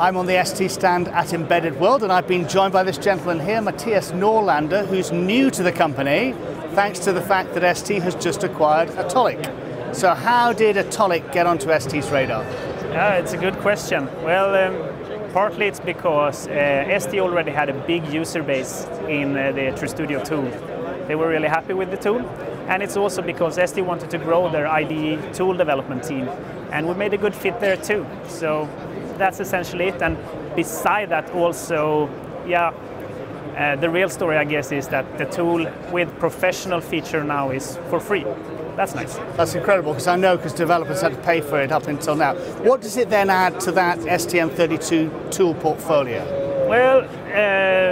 I'm on the ST stand at Embedded World and I've been joined by this gentleman here, Mattias Norlander, who's new to the company thanks to the fact that ST has just acquired Atollic. So how did Atollic get onto ST's radar? Yeah, it's a good question. Well, um, partly it's because uh, ST already had a big user base in uh, the TrueStudio tool. They were really happy with the tool. And it's also because ST wanted to grow their IDE tool development team. And we made a good fit there too. So that's essentially it. And beside that also, yeah, uh, the real story I guess is that the tool with professional feature now is for free. That's nice. That's incredible because I know because developers had to pay for it up until now. What does it then add to that STM32 tool portfolio? Well, uh,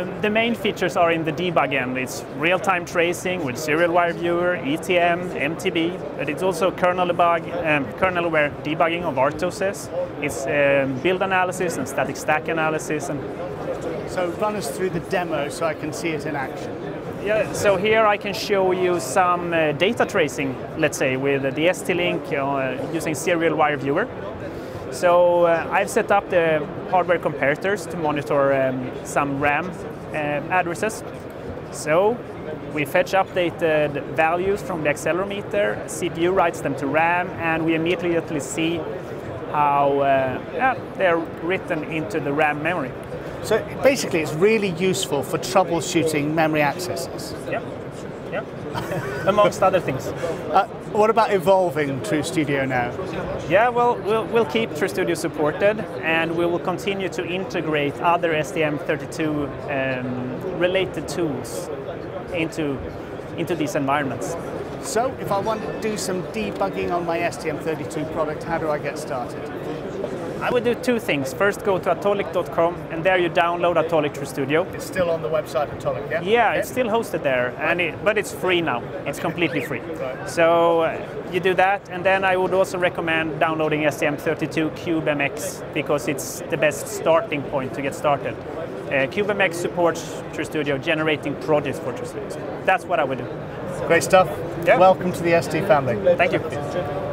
the main features are in the debug end. It's real-time tracing with serial wire viewer, ETM, MTB, but it's also kernel debug, um, kernel-aware debugging of RTOSes. It's um, build analysis and static stack analysis. And so run us through the demo so I can see it in action. Yeah, so here I can show you some uh, data tracing, let's say, with the ST-Link uh, using serial wire viewer. So uh, I've set up the hardware comparators to monitor um, some RAM uh, addresses. So we fetch updated values from the accelerometer, CPU writes them to RAM, and we immediately see how uh, yeah, they're written into the RAM memory. So basically it's really useful for troubleshooting memory accesses. Yep. Yep. Amongst other things. Uh, what about evolving TrueStudio now? Yeah, well, well, we'll keep TrueStudio supported and we will continue to integrate other STM32 um, related tools into, into these environments. So if I want to do some debugging on my STM32 product, how do I get started? I would do two things. First, go to atollic.com, and there you download Atollic TrueStudio. It's still on the website Atollic, yeah? Yeah, okay. it's still hosted there, and it, but it's free now. It's completely free. Right. So uh, you do that, and then I would also recommend downloading STM32 CubeMX because it's the best starting point to get started. Uh, CubeMX supports True Studio generating projects for True Studio. That's what I would do. Great stuff. Yep. Welcome to the ST family. Thank you.